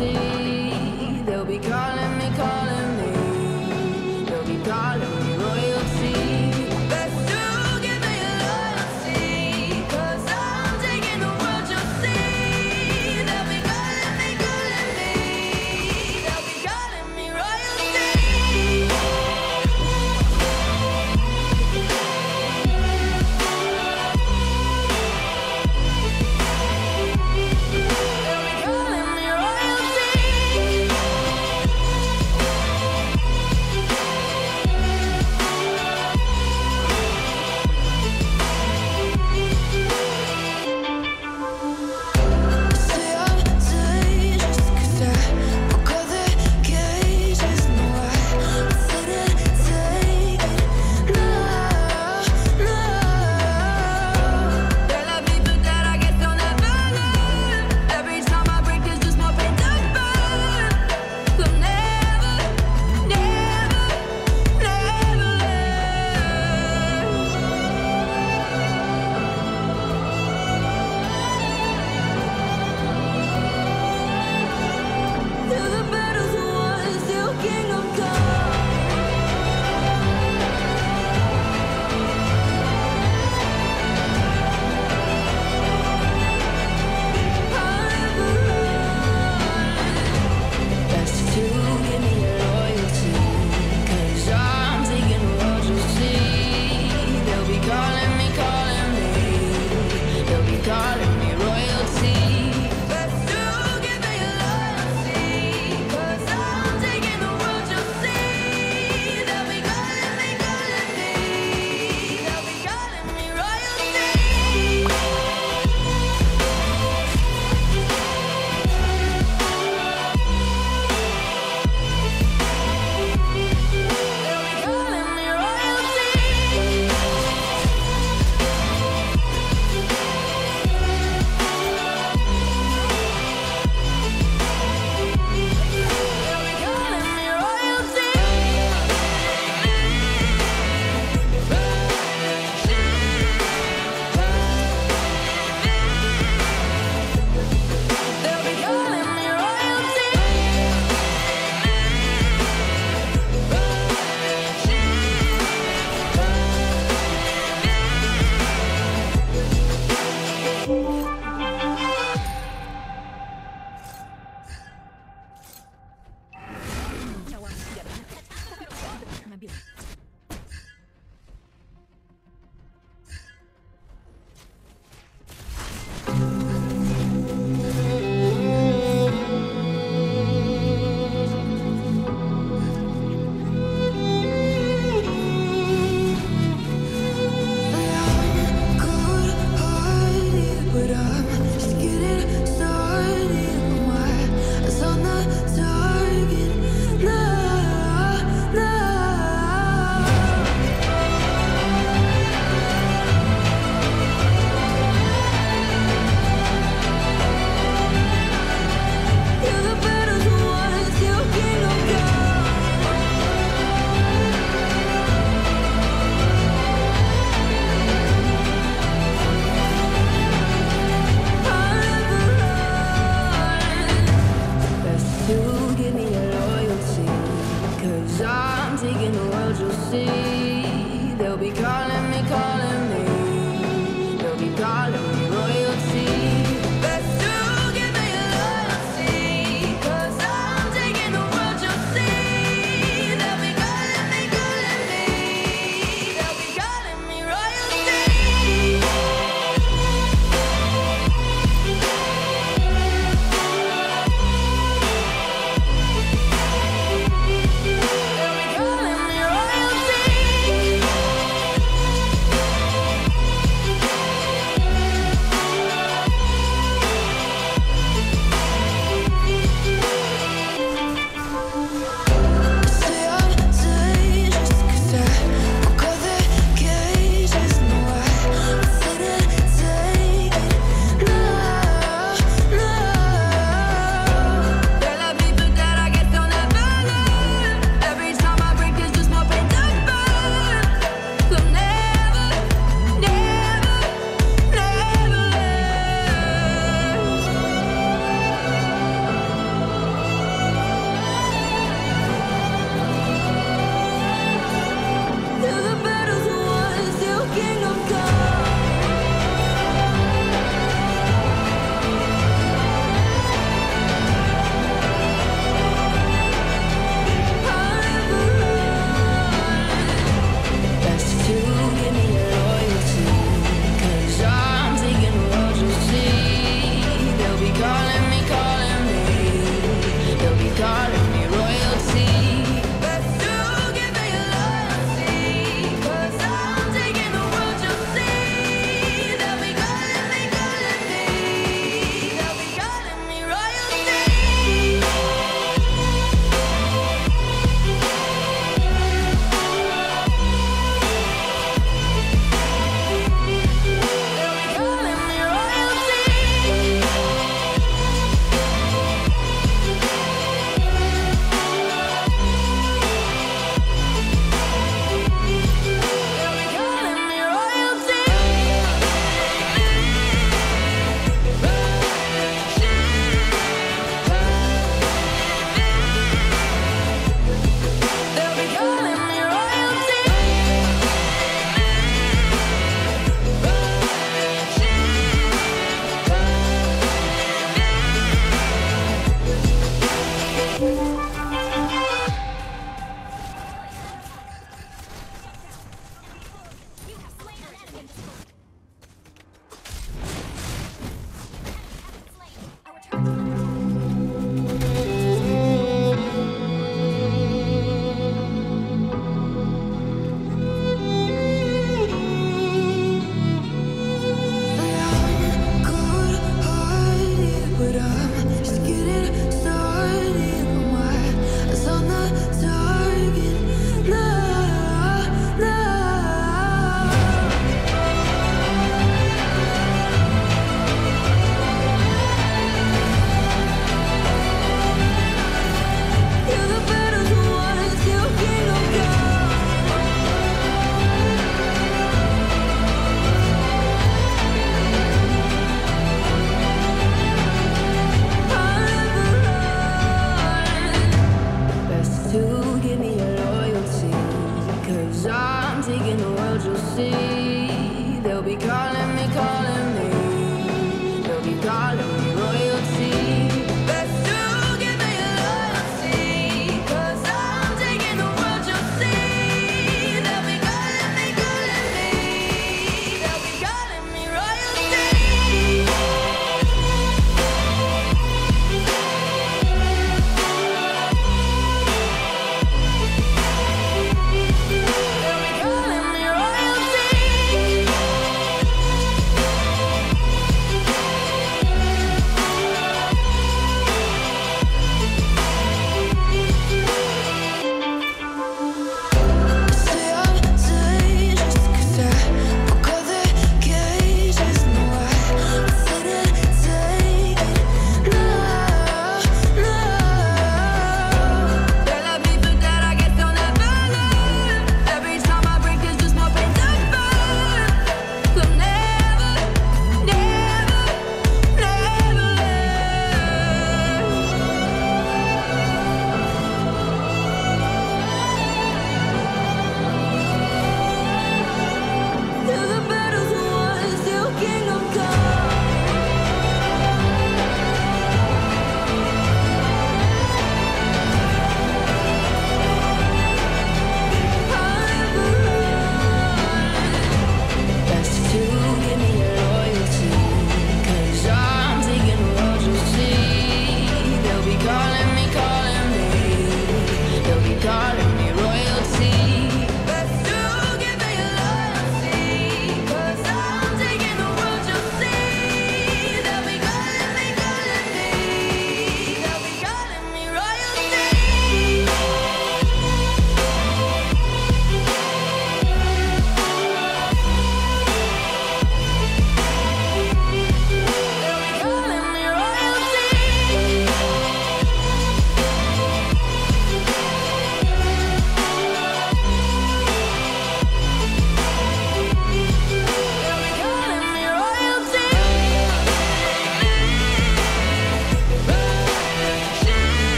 see.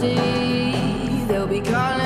See. They'll be calling